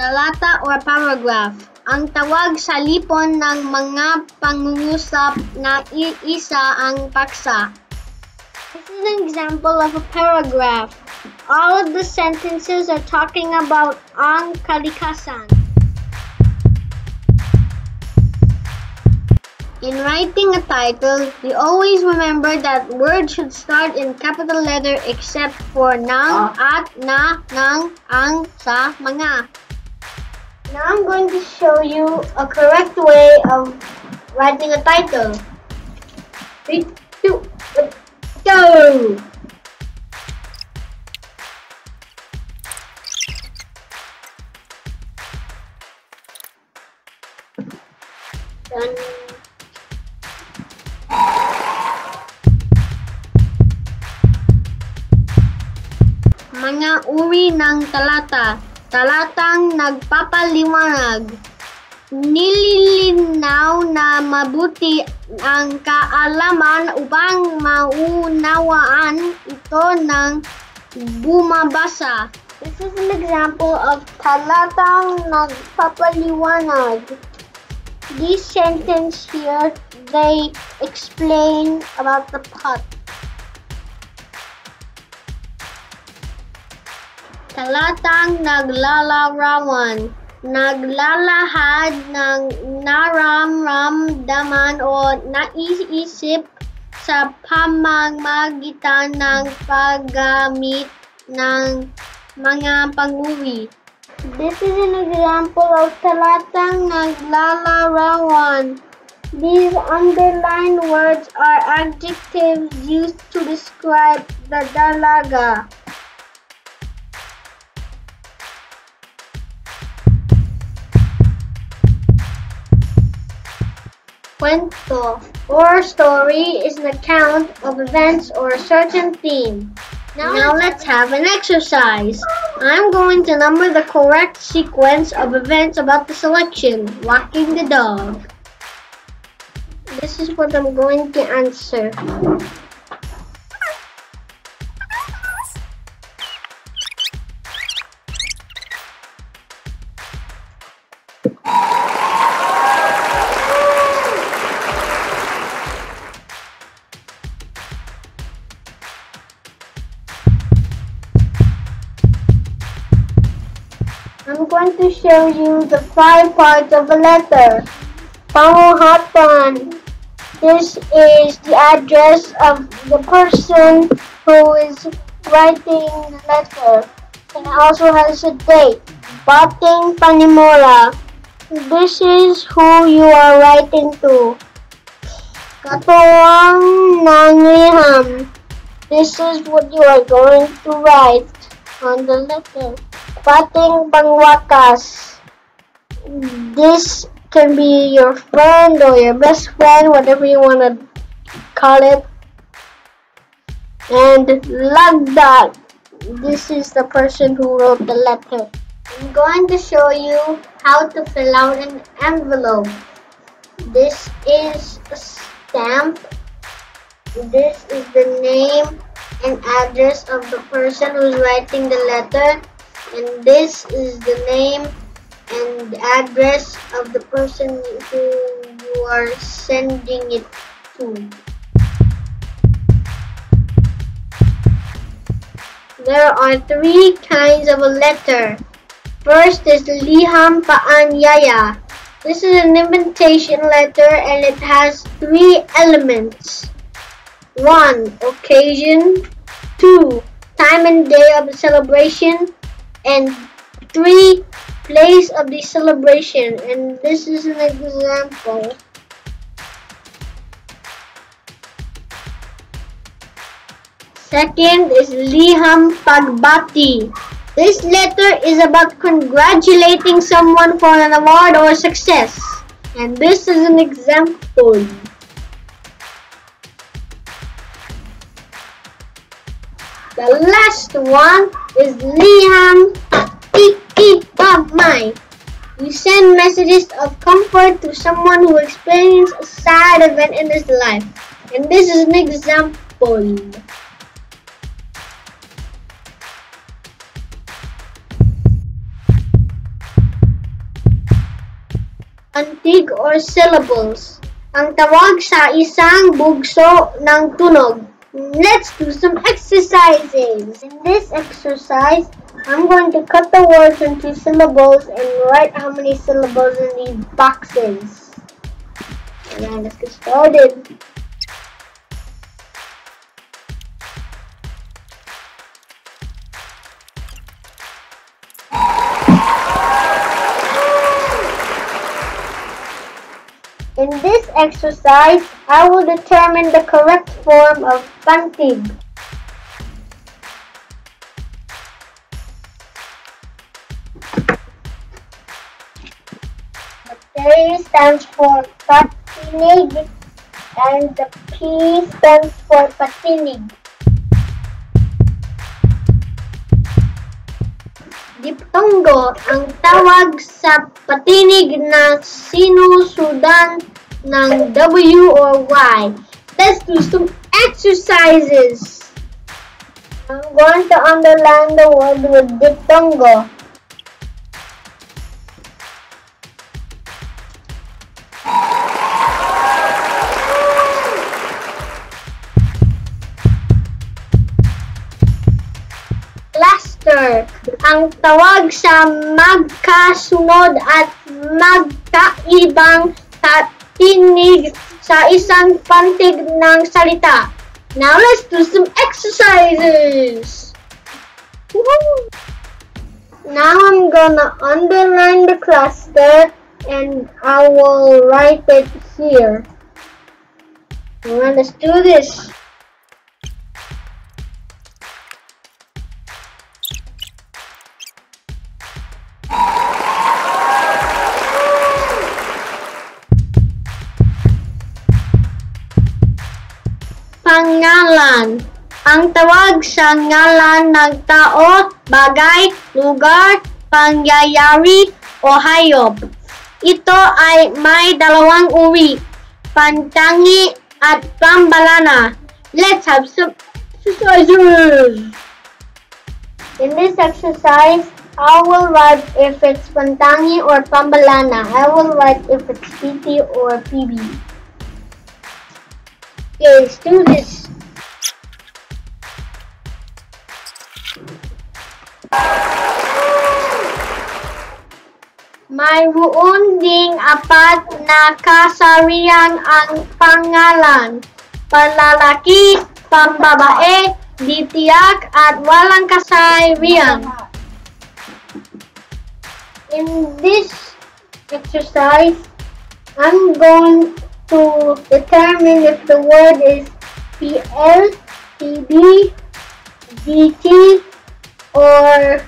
talata or paragraph. Ang tawag sa lipon ng mga pangungusap na iisa ang paksa. This is an example of a paragraph. All of the sentences are talking about ang kalikasan. In writing a title, we always remember that words should start in capital letter except for nang, ah. at, na, nang, ang, sa, mga. Now I'm going to show you a correct way of writing a title. Three, two, one, go! Done. Mga uri ng talata. Talatang nagpapaliwanag. Nililinaw na mabuti ang kaalaman upang maunawaan ito ng bumabasa. This is an example of talatang nagpapaliwanag. This sentence here, they explain about the pot. Talatang naglalarawan. Naglalahad ng naramramdaman o naiisip sa pamamagitan ng paggamit ng mga panguri. This is an example of talatang naglalarawan. These underlined words are adjectives used to describe the dalaga. Cuento or story is an account of events or a certain theme. Now, now let's have an exercise. I'm going to number the correct sequence of events about the selection, walking the dog. This is what I'm going to answer. Show you the five parts of a letter. Pamuhatan. This is the address of the person who is writing the letter. It also has a date. Bating Panimula. This is who you are writing to. Katuwang Nangliham. This is what you are going to write on the letter. Bating Pangwakas. This can be your friend or your best friend, whatever you want to call it. And Lagdag. This is the person who wrote the letter. I'm going to show you how to fill out an envelope. This is a stamp. This is the name and address of the person who's writing the letter and this is the name and address of the person who you are sending it to. There are three kinds of a letter. First is Liham Paanyaya. This is an invitation letter and it has three elements. 1. Occasion 2. Time and day of the celebration and 3. Place of the celebration and this is an example. Second is Liham Pagbati. This letter is about congratulating someone for an award or success. And this is an example. The last one is Liham Tiki. You send messages of comfort to someone who experienced a sad event in his life. And this is an example. antig or syllables. Ang tawag sa isang bugso ng tunog. Let's do some exercises. In this exercise, I'm going to cut the words into syllables and write how many syllables in these boxes. And let's get started. In this exercise, I will determine the correct form of pantig. The K stands for katinig and the P stands for patinig. Diptongo ang tawag sa patinig na sinusundan ng W or Y. Let's do some exercises. I'm going to underline the word with diptongo. Cluster ang tawag sa magkasunod at magkaibang tinig sa isang pantig ng salita. Now let's do some exercises. Now I'm gonna underline the cluster and I will write it here. Alright, let's do this. Pangalan Ang tawag sa ngalan ng tao, bagay, lugar, pangyayari, o hayop. Ito ay may dalawang uri, pantangi at pambalana. Let's have some exercises! In this exercise, I will write if it's pantangi or pambalana. I will write if it's PT or PB. Okay, let's do this. Mayroon ding apat na kasarian ang pangalan. Panlalaki, pambabae, ditiyak, at walang kasarian. In this exercise, I'm going to determine if the word is PL, PB, DT, or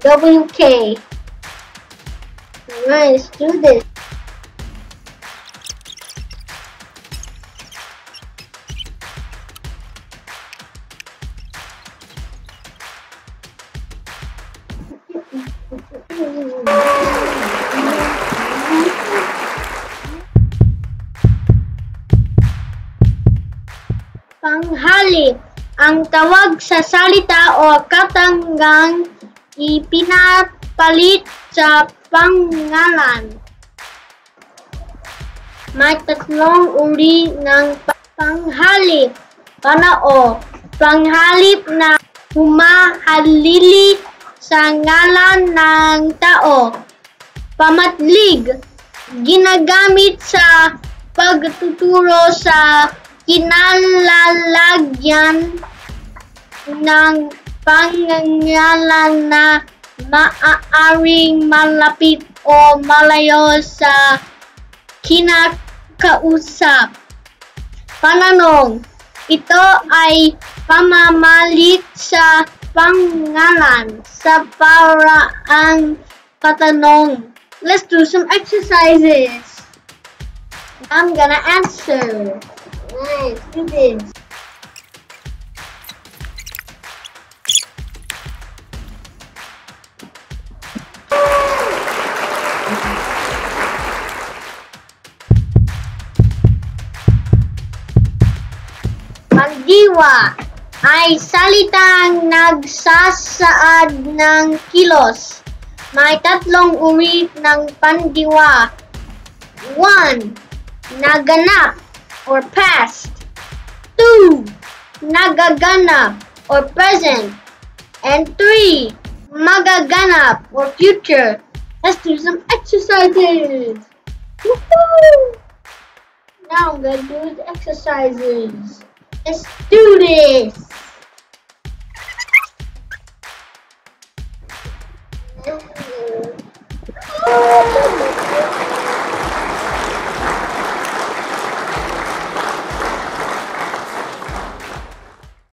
WK. Let's do this. Panghalip ang tawag sa salita o katanggang ipinapalit sa pangalan. May tatlong uri ng panghalip. Panao, panghalip na humahalili sa ngalan ng tao. Pamatlig, ginagamit sa pagtuturo sa kinalalagyan ng pangangalan na maaaring malapit o malayo sa kinakausap. Pananong, ito ay pamamalit sa pangalan sa paraang patanong. Let's do some exercises. I'm gonna answer. Nice, do this. Pagdiwa ay salitang nagsasaad ng kilos. May tatlong uri ng pandiwa. 1. Naganap or past. 2. Nagaganap or present. And 3. Magaganap or future. Let's do some exercises. Woohoo! Now I'm gonna do the exercises. Let's do this.